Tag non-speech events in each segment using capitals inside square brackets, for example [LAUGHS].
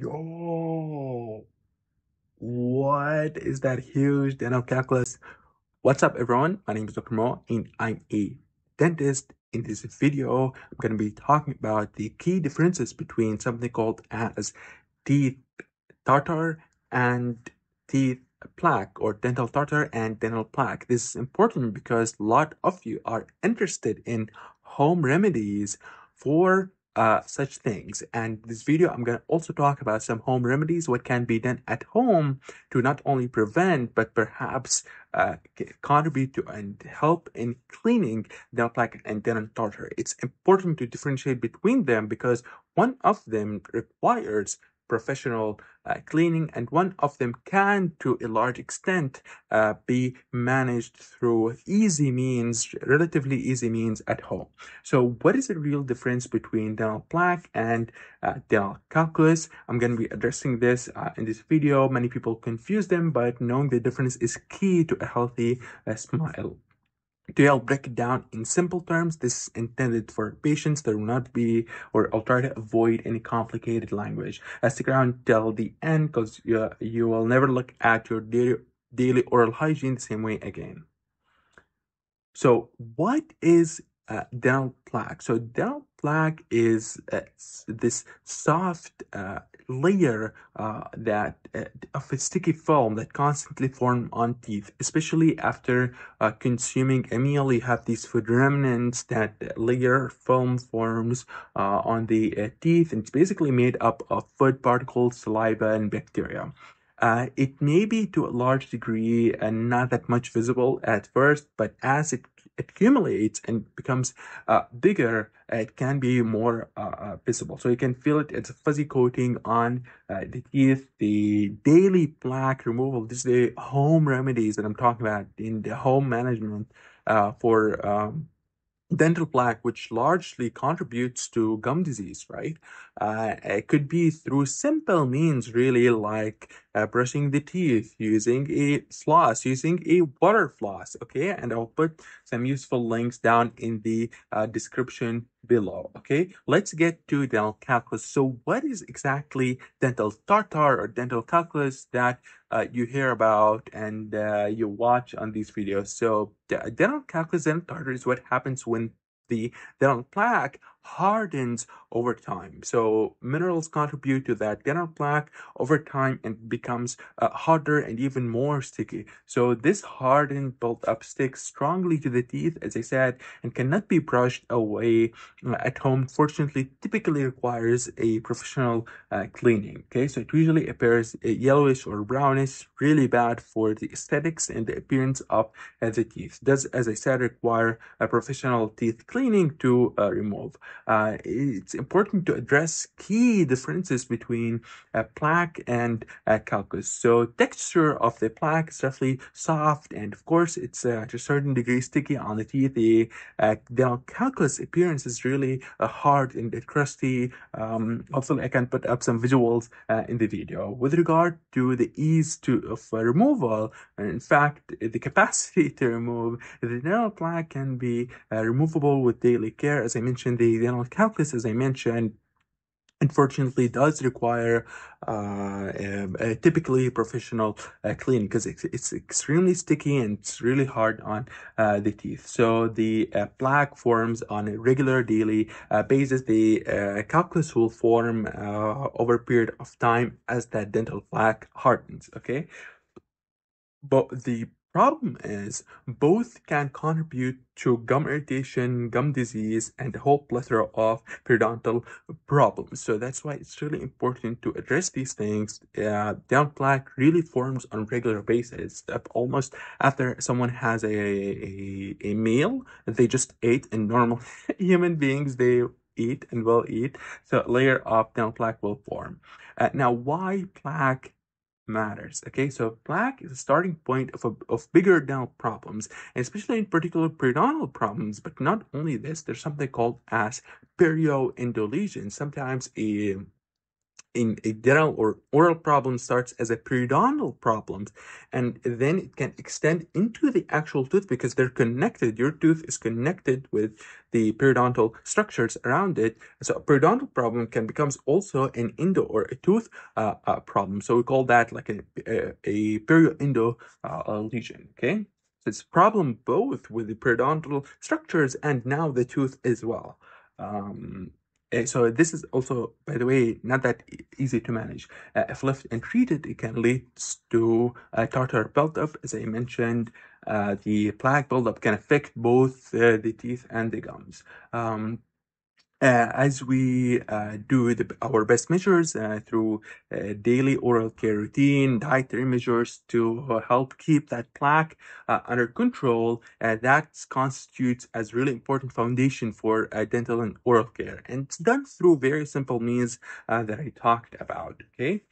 Yo, what is that huge dental calculus? What's up, everyone? My name is Dr. Mo, and I'm a dentist. In this video, I'm going to be talking about the key differences between something called as teeth tartar and teeth plaque or dental tartar and dental plaque. This is important because a lot of you are interested in home remedies for uh, such things. And this video, I'm going to also talk about some home remedies, what can be done at home to not only prevent, but perhaps uh, contribute to and help in cleaning dental plaque and dental tartar. It's important to differentiate between them because one of them requires professional uh, cleaning and one of them can to a large extent uh, be managed through easy means relatively easy means at home. So what is the real difference between dental plaque and uh, dental calculus i'm going to be addressing this uh, in this video. Many people confuse them but knowing the difference is key to a healthy uh, smile to help break it down in simple terms, this is intended for patients that will not be, or I'll try to avoid any complicated language. Uh, stick around till the end because you, you will never look at your daily, daily oral hygiene the same way again. So what is uh, dental plaque? So dental plaque is uh, this soft uh, layer uh, that uh, of a sticky film that constantly form on teeth, especially after uh, consuming a meal. You have these food remnants that layer film forms uh, on the uh, teeth, and it's basically made up of food particles, saliva, and bacteria. Uh, it may be to a large degree and not that much visible at first, but as it accumulates and becomes uh, bigger, it can be more uh, uh, visible. So you can feel it. It's a fuzzy coating on uh, the teeth. The daily plaque removal. This is the home remedies that I'm talking about in the home management uh, for. Um, dental plaque, which largely contributes to gum disease, right? Uh, it could be through simple means, really, like uh, brushing the teeth, using a floss, using a water floss, okay? And I'll put some useful links down in the uh, description below, okay? Let's get to dental calculus. So what is exactly dental tartar or dental calculus that uh, you hear about and uh, you watch on these videos? So dental calculus and tartar is what happens when the dental plaque hardens over time. So minerals contribute to that dental plaque over time and becomes uh, harder and even more sticky. So this hardened built up sticks strongly to the teeth, as I said, and cannot be brushed away uh, at home. Fortunately, typically requires a professional uh, cleaning. Okay, so it usually appears uh, yellowish or brownish, really bad for the aesthetics and the appearance of uh, the teeth. Does, as I said, require a professional teeth cleaning to remove uh, it's important to address key differences between a plaque and a calculus. So texture of the plaque is roughly soft, and of course, it's uh, to a certain degree sticky on the teeth. The, uh, the calculus appearance is really uh, hard and crusty. Um, hopefully, I can put up some visuals uh, in the video. With regard to the ease to of uh, removal, in fact, the capacity [LAUGHS] to remove the dental plaque can be uh, removable with daily care. As I mentioned, the dental calculus, as I mentioned, unfortunately does require uh, a, a typically professional uh, cleaning because it's, it's extremely sticky and it's really hard on uh, the teeth. So the uh, plaque forms on a regular daily uh, basis. The uh, calculus will form over a period of time as that dental plaque hardens. Okay. But the problem is both can contribute to gum irritation, gum disease, and a whole plethora of periodontal problems. So that's why it's really important to address these things. Uh, dental plaque really forms on regular basis. Almost after someone has a, a, a meal they just ate, and normal [LAUGHS] human beings, they eat and will eat. So a layer of dental plaque will form. Uh, now, why plaque matters. Okay, so plaque is a starting point of, a, of bigger dental problems, and especially in particular periodontal problems. But not only this, there's something called as periodontal lesions. Sometimes a in a dental or oral problem starts as a periodontal problem and then it can extend into the actual tooth because they're connected. Your tooth is connected with the periodontal structures around it. So a periodontal problem can become also an endo or a tooth uh, uh, problem. So we call that like a, a, a perioendo uh, lesion okay? So it's a problem both with the periodontal structures and now the tooth as well. Um, uh, so this is also, by the way, not that easy to manage. Uh, if left untreated, it can lead to tartar buildup. As I mentioned, uh, the plaque buildup can affect both the teeth and the gums. Um, as we uh, do the, our best measures uh, through uh, daily oral care routine, dietary measures to help keep that plaque uh, under control, uh, that constitutes as really important foundation for dental and oral care. And it's done through very simple means that I talked about, okay?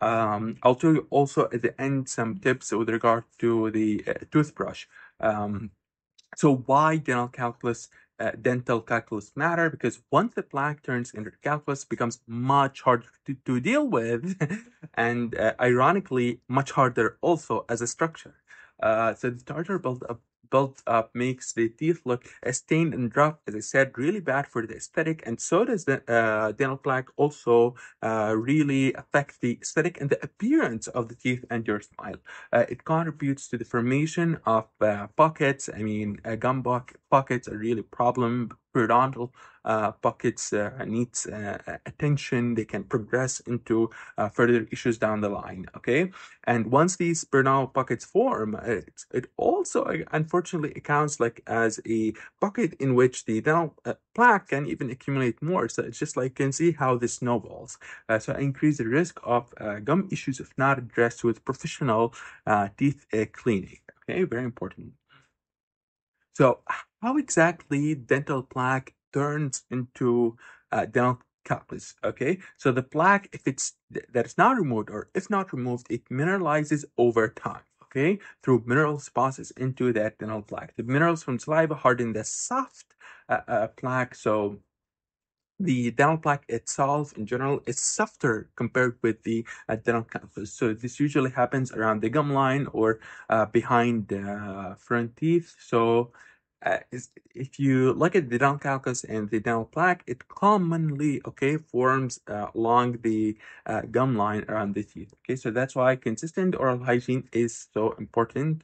Um, I'll tell you also at the end some tips with regard to the toothbrush. Um, so why dental calculus uh, dental calculus matter because once the plaque turns into calculus becomes much harder to, to deal with [LAUGHS] and uh, ironically much harder also as a structure. Uh, so the tartar buildup built up makes the teeth look stained and rough, as I said, really bad for the aesthetic. And so does the uh, dental plaque also uh, really affect the aesthetic and the appearance of the teeth and your smile. Uh, it contributes to the formation of uh, pockets. I mean, gum pockets are really problem periodontal uh, pockets uh, needs uh, attention. They can progress into uh, further issues down the line. Okay, and once these periodontal pockets form, it, it also unfortunately accounts like as a pocket in which the dental uh, plaque can even accumulate more. So it's just like you can see how this snowballs. Uh, so increase the risk of gum issues if not addressed with professional teeth cleaning. Okay, very important. So how exactly dental plaque turns into uh, dental calculus? Okay, so the plaque, if it's that is not removed or if not removed, it mineralizes over time. Okay, through mineral deposits into that dental plaque. The minerals from saliva harden the soft uh, uh, plaque, so the dental plaque itself in general is softer compared with the uh, dental calculus. So this usually happens around the gum line or uh, behind the front teeth. So uh, if you look at the dental calculus and the dental plaque, it commonly, okay, forms uh, along the uh, gum line around the teeth. Okay, so that's why consistent oral hygiene is so important.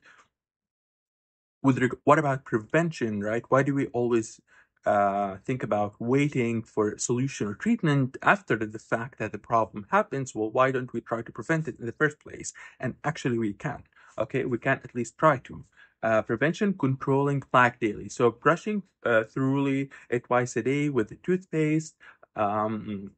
With what about prevention, right? Why do we always uh, think about waiting for solution or treatment after the fact that the problem happens? Well, why don't we try to prevent it in the first place? And actually, we can. Okay, we can at least try to uh, prevention controlling plaque daily. So brushing uh, thoroughly twice a day with the toothpaste, um,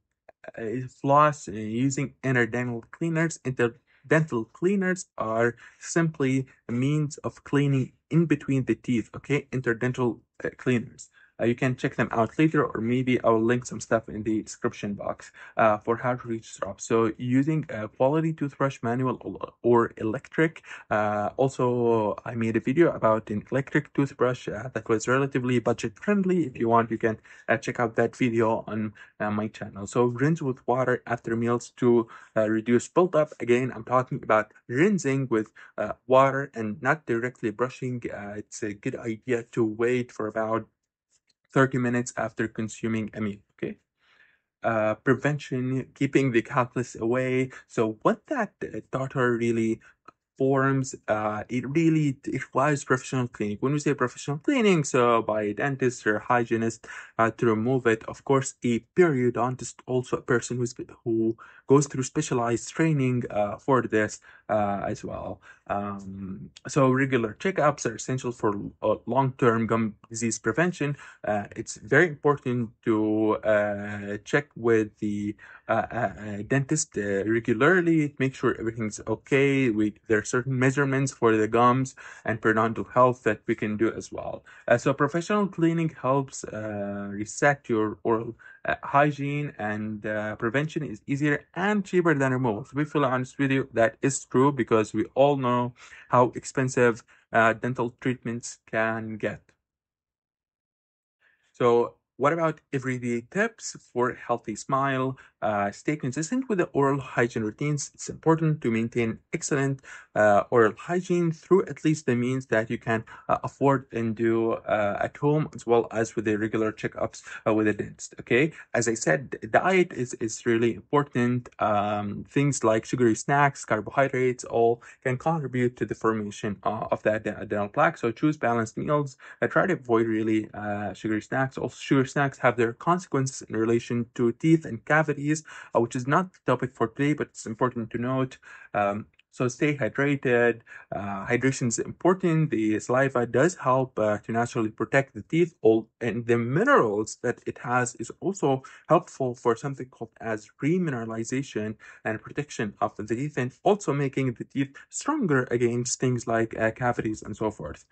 floss, uh, using interdental cleaners. Interdental cleaners are simply a means of cleaning in between the teeth. Okay, interdental uh, cleaners. Uh, you can check them out later, or maybe I'll link some stuff in the description box uh, for how to reach drop. So using a quality toothbrush, manual or electric. Uh, also, I made a video about an electric toothbrush uh, that was relatively budget friendly. If you want, you can uh, check out that video on uh, my channel. So rinse with water after meals to reduce buildup. Again, I'm talking about rinsing with water and not directly brushing. it's a good idea to wait for about 30 minutes after consuming a meal. Okay. Uh, prevention, keeping the calculus away. So what that tartar really forms, uh, it really it requires professional cleaning. When we say professional cleaning, so by a dentist or hygienist uh, to remove it, of course, a periodontist, also a person who's who goes through specialized training uh, for this uh, as well. Um, so regular checkups are essential for uh, long-term gum disease prevention. It's very important to check with the dentist regularly, make sure everything's okay. We there are certain measurements for the gums and periodontal health that we can do as well. so professional cleaning helps reset your oral uh, hygiene and uh, prevention is easier and cheaper than removal. To be fully honest with you, that is true because we all know how expensive uh, dental treatments can get. So what about everyday tips for healthy smile? uh, stay consistent with the oral hygiene routines. It's important to maintain excellent uh, oral hygiene through at least the means that you can uh, afford and do uh, at home, as well as with the regular checkups uh, with a dentist. Okay, as I said, diet is is really important. Um, things like sugary snacks, carbohydrates, all can contribute to the formation uh, of that dental plaque. So choose balanced meals. try to avoid really sugary snacks. Also, sugar snacks have their consequences in relation to teeth and cavities, uh, which is not the topic for today, but it's important to note. Um, so stay hydrated. Uh, hydration is important. The saliva does help uh, to naturally protect the teeth. All and the minerals that it has is also helpful for something called as remineralization and protection of the teeth, and also making the teeth stronger against things like uh, cavities and so forth.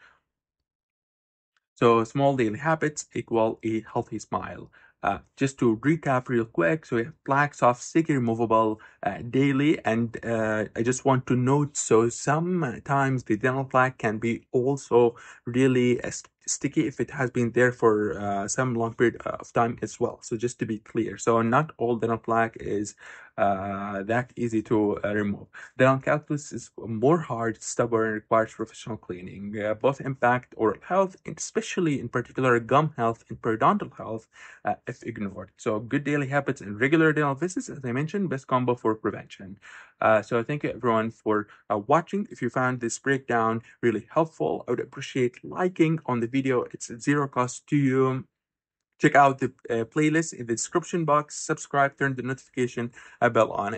So small daily habits equal a healthy smile. Uh, just to recap real quick, so we have plaque soft sticky removable uh, daily and uh, I just want to note so sometimes the dental plaque can be also really sticky if it has been there for uh, some long period of time as well. So just to be clear, so not all dental plaque is uh, that easy to uh, remove. Dental calculus is more hard, stubborn, requires professional cleaning. Uh, both impact oral health, especially in particular gum health and periodontal health uh, if ignored. So good daily habits and regular dental visits, as I mentioned, best combo for prevention. Uh, so thank you everyone for uh, watching. If you found this breakdown really helpful, I would appreciate liking on the video. It's zero cost to you. Check out the uh, playlist in the description box. Subscribe, turn the notification bell on.